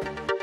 Música